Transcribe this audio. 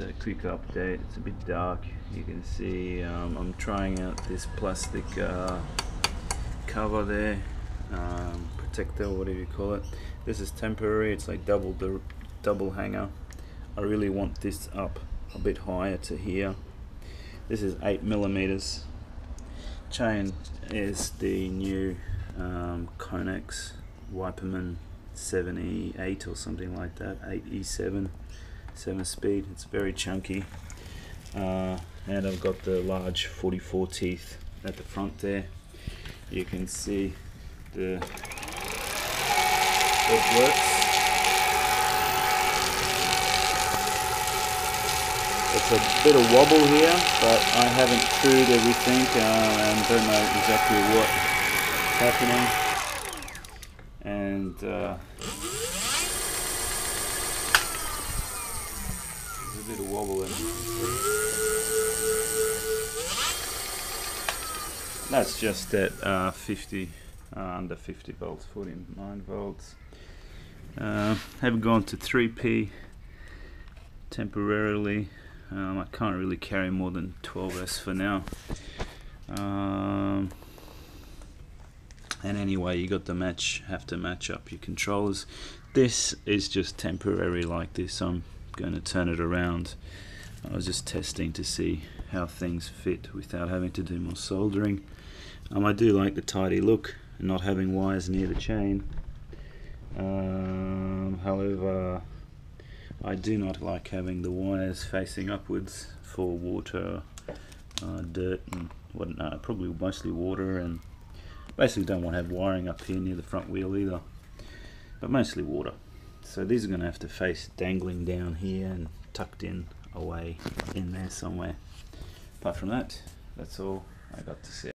A quick update, it's a bit dark, you can see um, I'm trying out this plastic uh, cover there, um, protector, whatever you call it. This is temporary, it's like double the double hanger. I really want this up a bit higher to here. This is 8 millimeters. Chain is the new um, Connex Wippermann 78 or something like that, 8E7 7 speed. It's very chunky. Uh, and I've got the large 44 teeth at the front there. You can see the it works. It's a bit of wobble here but I haven't trued everything uh, and don't know exactly what's happening. And uh, a bit of wobble in That's just at uh, 50, uh, under 50 volts, 49 volts. Uh, have gone to 3P temporarily. Um, I can't really carry more than 12S for now. Um, and anyway, you got to match, have to match up your controllers. This is just temporary like this. I'm going to turn it around. I was just testing to see how things fit without having to do more soldering. Um, I do like the tidy look and not having wires near the chain. Um, however, I do not like having the wires facing upwards for water, uh, dirt and what, uh, probably mostly water and basically don't want to have wiring up here near the front wheel either, but mostly water. So these are going to have to face dangling down here and tucked in away in there somewhere. Apart from that, that's all I got to say.